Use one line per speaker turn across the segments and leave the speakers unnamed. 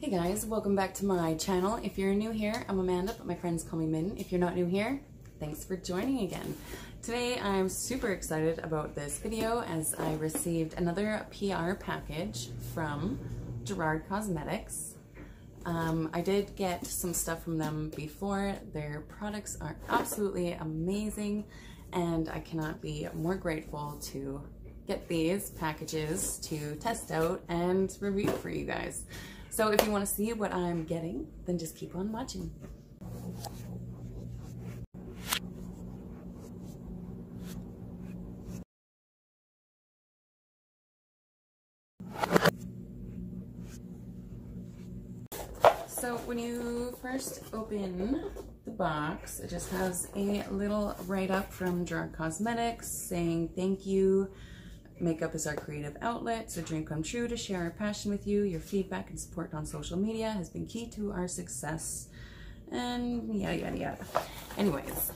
Hey guys, welcome back to my channel. If you're new here, I'm Amanda, but my friends call me Min. If you're not new here, thanks for joining again. Today I'm super excited about this video as I received another PR package from Gerard Cosmetics. Um, I did get some stuff from them before. Their products are absolutely amazing and I cannot be more grateful to get these packages to test out and review for you guys. So if you want to see what I'm getting, then just keep on watching. So when you first open the box, it just has a little write-up from Gerard Cosmetics saying thank you Makeup is our creative outlet. so dream come true to share our passion with you. Your feedback and support on social media has been key to our success. And yada, yada, yada. Anyways,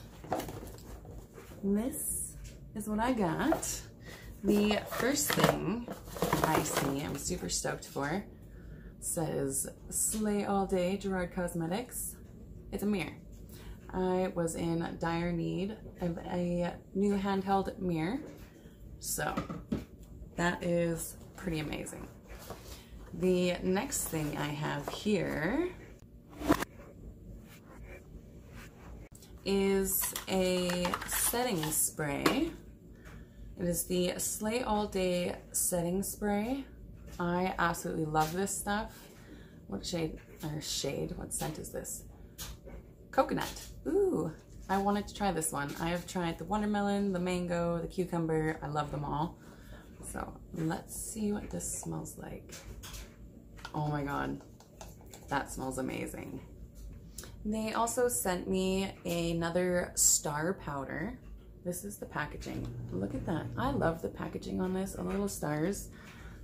this is what I got. The first thing I see, I'm super stoked for, says Slay All Day Gerard Cosmetics. It's a mirror. I was in dire need of a new handheld mirror so that is pretty amazing. The next thing I have here is a setting spray. It is the Slay All Day setting spray. I absolutely love this stuff. What shade, or shade, what scent is this? Coconut. Ooh, I wanted to try this one. I have tried the watermelon, the mango, the cucumber. I love them all. So let's see what this smells like. Oh my God, that smells amazing. They also sent me another star powder. This is the packaging. Look at that. I love the packaging on this, a little stars.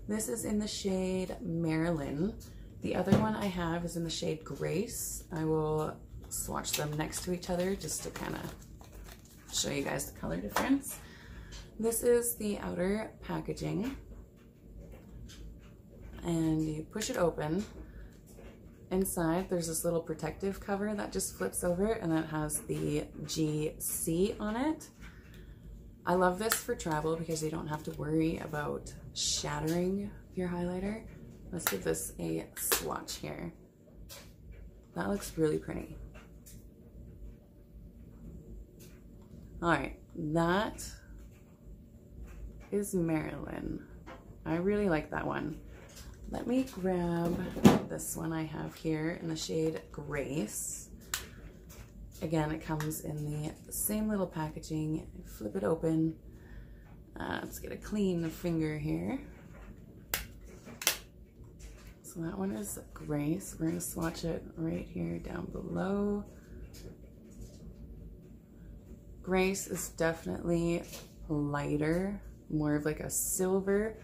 This is in the shade Marilyn. The other one I have is in the shade Grace. I will swatch them next to each other just to kind of show you guys the color difference. This is the outer packaging and you push it open. Inside there's this little protective cover that just flips over and that has the GC on it. I love this for travel because you don't have to worry about shattering your highlighter. Let's give this a swatch here. That looks really pretty. All right, that is Marilyn. I really like that one. Let me grab this one I have here in the shade Grace. Again, it comes in the same little packaging. Flip it open. Uh, let's get a clean finger here. So that one is Grace. We're gonna swatch it right here down below. Grace is definitely lighter, more of like a silver,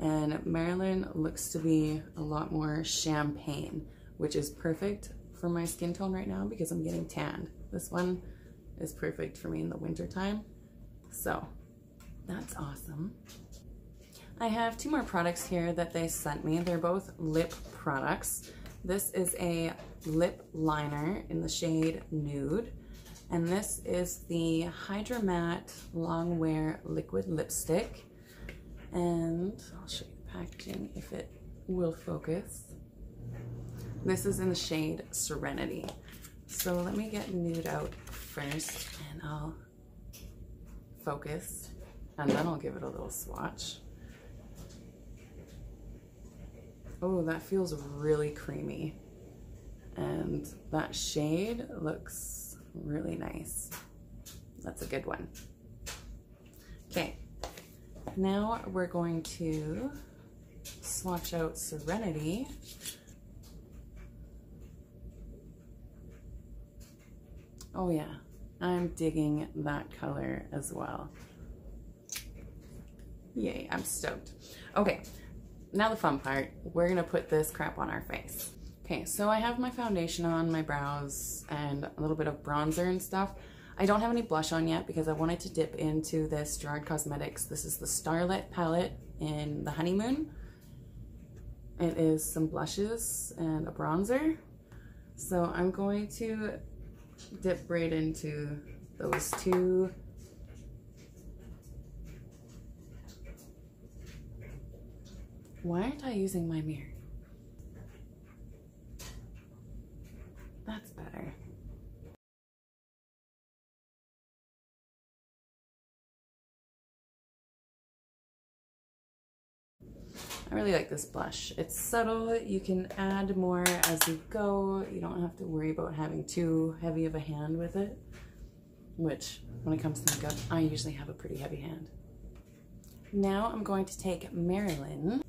and Marilyn looks to be a lot more champagne, which is perfect for my skin tone right now because I'm getting tanned. This one is perfect for me in the winter time. So that's awesome. I have two more products here that they sent me. They're both lip products. This is a lip liner in the shade Nude. And this is the Hydra Matte Long Wear Liquid Lipstick. And I'll show you the packaging if it will focus. This is in the shade Serenity. So let me get nude out first and I'll focus and then I'll give it a little swatch. Oh, that feels really creamy. And that shade looks really nice. That's a good one. Okay, now we're going to swatch out Serenity. Oh yeah, I'm digging that color as well. Yay, I'm stoked. Okay, now the fun part. We're gonna put this crap on our face. Okay, so I have my foundation on, my brows, and a little bit of bronzer and stuff. I don't have any blush on yet because I wanted to dip into this Gerard Cosmetics. This is the Starlit palette in the Honeymoon. it is some blushes and a bronzer. So I'm going to dip right into those two. Why aren't I using my mirror? That's better. I really like this blush. It's subtle. You can add more as you go. You don't have to worry about having too heavy of a hand with it, which when it comes to makeup, I usually have a pretty heavy hand. Now I'm going to take Marilyn.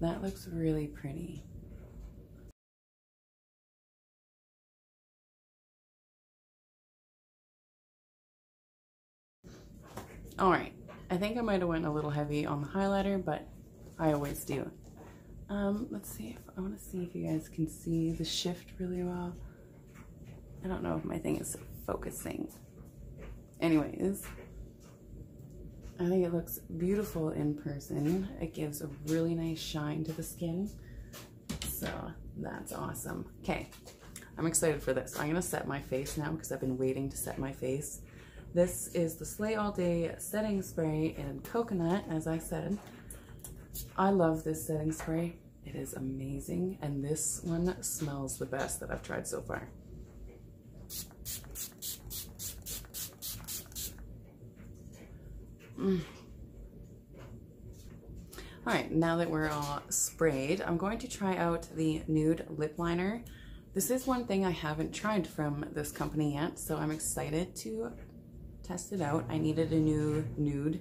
That looks really pretty. All right, I think I might have went a little heavy on the highlighter, but I always do. Um, let's see if, I wanna see if you guys can see the shift really well. I don't know if my thing is focusing. Anyways, I think it looks beautiful in person. It gives a really nice shine to the skin. So that's awesome. Okay, I'm excited for this. I'm gonna set my face now because I've been waiting to set my face. This is the Slay All Day Setting Spray in Coconut, as I said. I love this setting spray. It is amazing, and this one smells the best that I've tried so far. All right, now that we're all sprayed, I'm going to try out the Nude Lip Liner. This is one thing I haven't tried from this company yet, so I'm excited to test it out. I needed a new nude.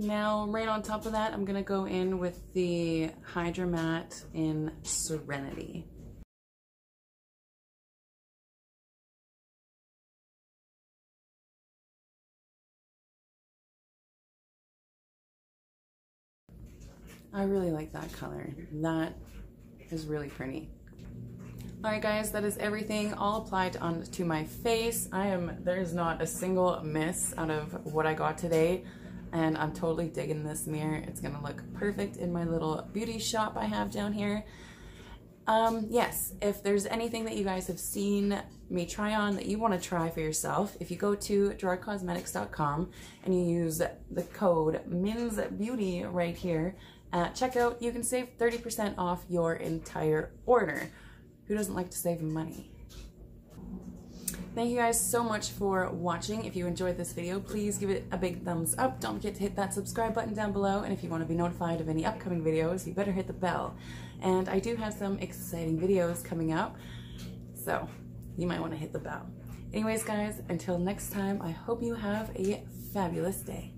Now, right on top of that, I'm gonna go in with the Hydra Matte in Serenity. I really like that color. That is really pretty. All right, guys, that is everything all applied onto my face. I am, there's not a single miss out of what I got today, and I'm totally digging this mirror. It's gonna look perfect in my little beauty shop I have down here. Um, yes, if there's anything that you guys have seen me try on that you want to try for yourself, if you go to gerardcosmetics.com and you use the code MINSBEAUTY right here, at checkout, you can save 30% off your entire order. Who doesn't like to save money? Thank you guys so much for watching. If you enjoyed this video, please give it a big thumbs up. Don't forget to hit that subscribe button down below. And if you want to be notified of any upcoming videos, you better hit the bell. And I do have some exciting videos coming up, so you might want to hit the bell. Anyways, guys, until next time, I hope you have a fabulous day.